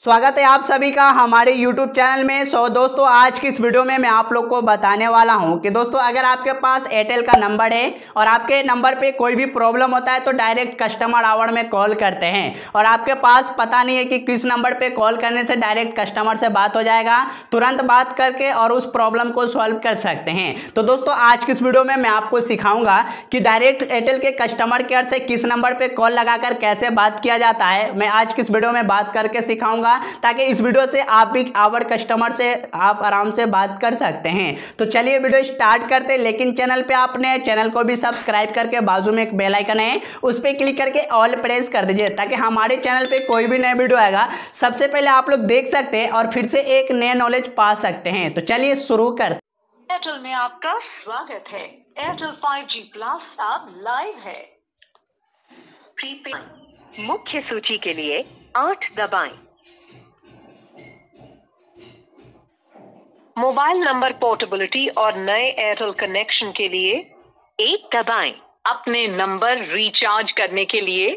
स्वागत है आप सभी का हमारे YouTube चैनल में। सो दोस्तों, आज की इस वीडियो में मैं आप लोग को बताने वाला हूँ कि दोस्तों, अगर आपके पास एयरटेल का नंबर है और आपके नंबर पे कोई भी प्रॉब्लम होता है तो डायरेक्ट कस्टमर आवर में कॉल करते हैं। और आपके पास पता नहीं है कि किस नंबर पे कॉल करने से डायरेक्ट कस्टमर से बात हो जाएगा, तुरंत बात करके और उस प्रॉब्लम को सॉल्व कर सकते हैं। तो दोस्तों, आज की इस वीडियो में मैं आपको सिखाऊँगा कि डायरेक्ट एयरटेल के कस्टमर केयर से किस नंबर पर कॉल लगाकर कैसे बात किया जाता है। मैं आज की इस वीडियो में बात करके सिखाऊँगा ताकि इस वीडियो से आप भी आवर कस्टमर से आप आराम से बात कर सकते हैं। तो चलिए वीडियो स्टार्ट करते हैं, लेकिन चैनल पे आपने चैनल को भी सब्सक्राइब करके बाजू में एक बेल आइकन है, उस पर क्लिक करके ऑल प्रेस कर दीजिए ताकि हमारे चैनल पे कोई भी नया वीडियो आएगा। सबसे पहले आप लोग देख सकते हैं और फिर से एक नया नॉलेज पा सकते हैं। तो चलिए शुरू करते एयरटेल में आपका स्वागत है। एयरटेल 5G प्लस अब लाइव है। प्रीपेड मुख्य सूची के लिए आठ दबाएँ। मोबाइल नंबर पोर्टेबिलिटी और नए एयरटेल कनेक्शन के लिए एक दबाएँ। अपने नंबर रिचार्ज करने के लिए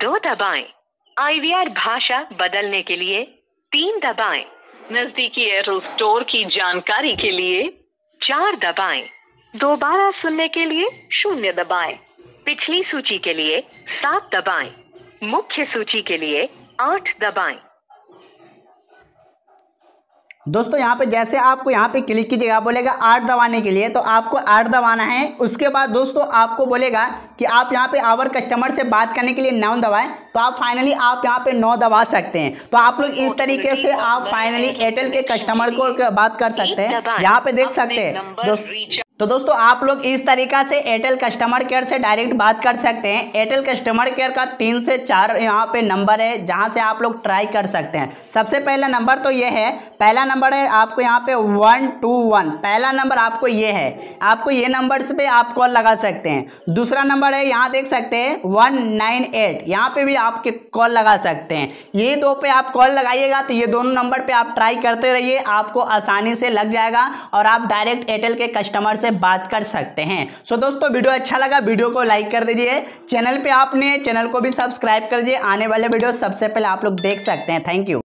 दो दबाएँ। आईवीआर भाषा बदलने के लिए तीन दबाएँ। नजदीकी एयरटेल स्टोर की जानकारी के लिए चार दबाएँ। दोबारा सुनने के लिए शून्य दबाएँ। पिछली सूची के लिए सात दबाएँ। मुख्य सूची के लिए आठ दबाएँ। दोस्तों, यहाँ पे जैसे आपको यहाँ पे क्लिक कीजिएगा, बोलेगा आठ दबाने के लिए तो आपको आठ दबाना है। उसके बाद दोस्तों, आपको बोलेगा कि आप यहाँ पे आवर कस्टमर से बात करने के लिए नौ दबाएँ तो आप फाइनली आप यहाँ पे नौ दबा सकते हैं। तो आप लोग इस तरीके से आप फाइनली एयरटेल के कस्टमर को बात कर सकते हैं। यहाँ पे देख सकते हैं। दोस्तों तो दोस्तों, आप लोग इस तरीका से एयरटेल कस्टमर केयर से डायरेक्ट बात कर सकते हैं। एयरटेल कस्टमर केयर का तीन से चार यहाँ पे नंबर है, जहाँ से आप लोग ट्राई कर सकते हैं। सबसे पहला नंबर तो ये है, पहला नंबर है आपको यहाँ पे वन टू वन पहला नंबर आपको ये है, आपको ये नंबर पे आप कॉल लगा सकते हैं। दूसरा नंबर है, यहाँ देख सकते हैं वन नाइन एट यहाँ पे भी आपके कॉल लगा सकते हैं। ये दो पे आप कॉल लगाइएगा तो ये दोनों नंबर पर आप ट्राई करते रहिए, आपको आसानी से लग जाएगा, और आप डायरेक्ट एयरटेल के कस्टमर से बात कर सकते हैं। सो दोस्तों, वीडियो अच्छा लगा, वीडियो को लाइक कर दीजिए। चैनल पर आपने चैनल को भी सब्सक्राइब कर दीजिए। आने वाले वीडियो सबसे पहले आप लोग देख सकते हैं। Thank you